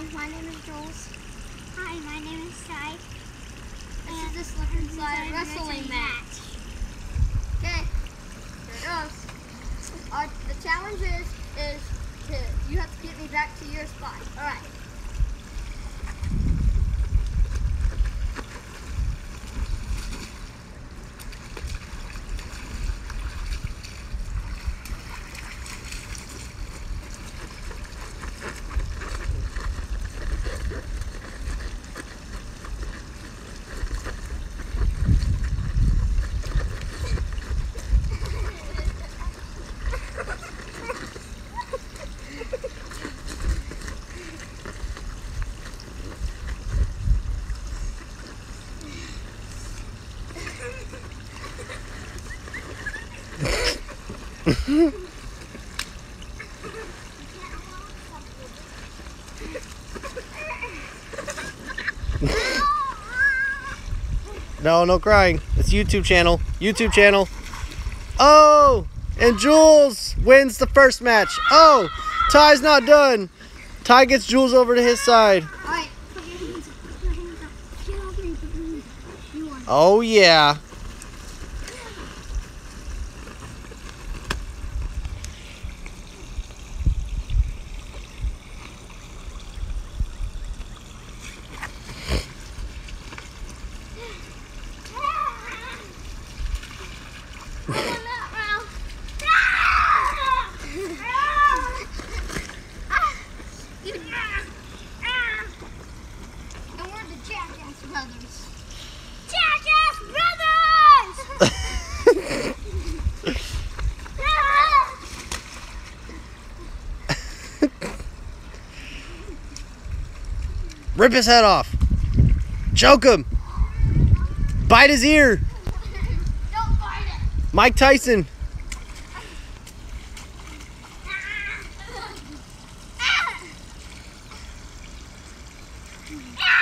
Hi, my name is Jules. Hi, my name is Ty. This is the slip and slide wrestling match. Okay, here it goes. Uh, the challenge is, is to, you have to get me back to your spot. All No, no crying. It's YouTube channel. YouTube channel. Oh, and Jules wins the first match. Oh, Ty's not done. Ty gets Jules over to his side. All right. Oh, Put your hands up. Put your hands up. Get off me. Put your hands up. You won. Oh yeah. And we're the Jackass Brothers. Jackass Brothers! Rip his head off. Choke him. Bite his ear. Don't bite it. Mike Tyson. Ah!